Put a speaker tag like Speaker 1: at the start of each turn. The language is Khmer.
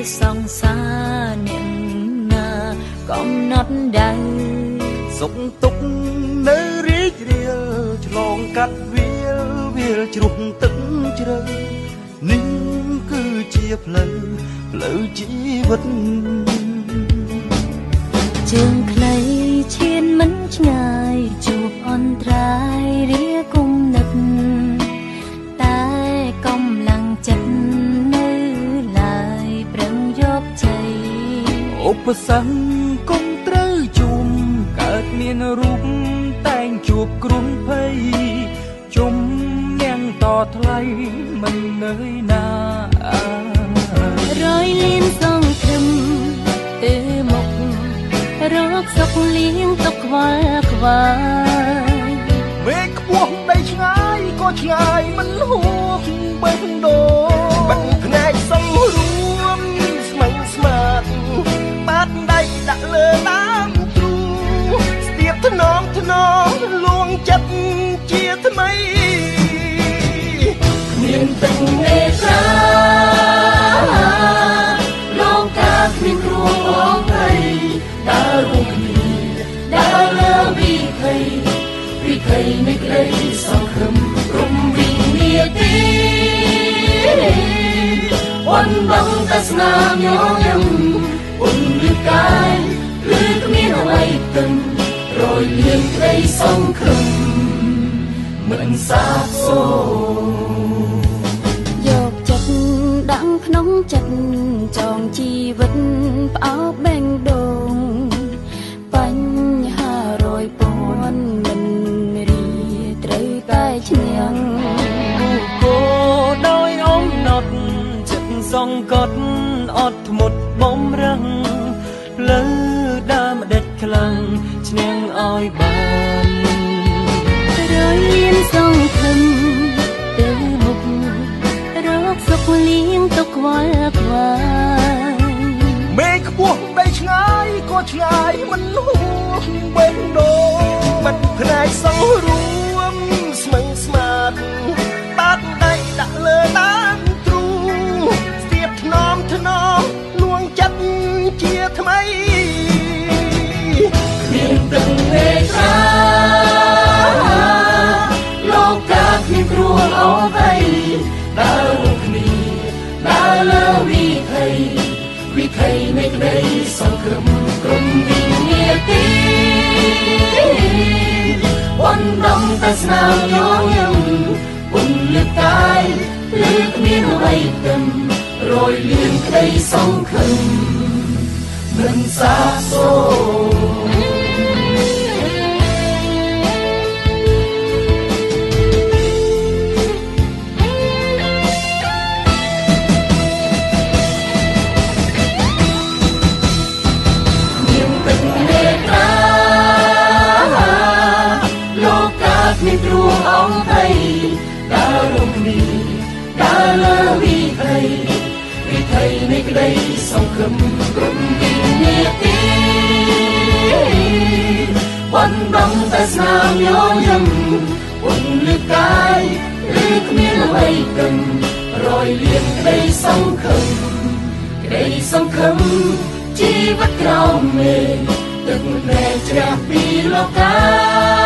Speaker 1: លវត្តសង្សារអ្នកណាកំណត់ដៅ
Speaker 2: សុខទុក្ខនៅរីករាលឆ្លងកាត់វាលវាលជ្រុះទឹកជ្រៅនេះគឺជាផ្លូវផ្លូវជីវិត
Speaker 1: ជើងខ្ឧ
Speaker 2: បសគ្គគង់ត្រូវជួមកើតមានរូបតែងជួបគ្រោះភ័យជុំនាងតថ្លៃមិននឿយណា
Speaker 1: រយលៀនសង្ឃឹមទៅមុខរកសុខលៀងទុកខ្វល់ខ្វាយ
Speaker 2: មេឃខ្ពស់ដីឆ្ងាយក៏ឆ្ងាយមិនហួសបេះ តាមទ្រូស្ទាបថ្នមថ្នមលួងចិត្តជាថ្មី
Speaker 1: មានទឹកនេសាលោកកាគ្មានគ្រួអងភ័យដើររួមគ្នាដើរលើវិភ័យវិភ័យនៃក្តីសង្ឃឹមរំវិនាទីវណ្ណងតែស្នាមញញឹមអ៊ុនលឹកកាយ ឬគ្មានអ្វីទឹងរយលៀងក្តីសង្ឃឹមមិនសាបសូន្យដាក់ក្នុងចិត្តចងជីវិតផ្អោបបេងដូងបញ្ហារយពាន់មិនរីត្រូវតែឈ្នះ
Speaker 2: គោដោយអំណត់ចិត្តសង្កត់អត់ធ្មត់បំរឹងផ្លូវដើមដេច ខ្លាំងឈ្នះឲ្យបាន
Speaker 1: រយលៀនសង្ឃឹមសុខលៀងទុកខ្វល់ខ្វាយ
Speaker 2: មេឃខ្ពស់ដីឆ្ងាយក៏ឆ្ងាយមិនហួ ដើរលើ
Speaker 1: វិថីវិថីនៃក្តីសង្ឃឹមក្រុមវិញ្ញាទីបណ្ដំតែស្នាមញញឹមពុនលឹកកាយឬគ្មានអ្វីទឹមរយលៀងក្តីសង្ឃឹមមិនសាសូរមា នៃក្តីសង្ឃឹមក្រុមវិញ្ញាទីបណ្ដំតែស្នាមញញឹមពន្លឺកាយឬគ្មានអ្វីគឹមរយលៀនក្តីសង្ឃឹមក្តីសង្ឃឹមជីវិតក្រោមមេទឹកភ្នែកជ្រះពីលោការៀងអើ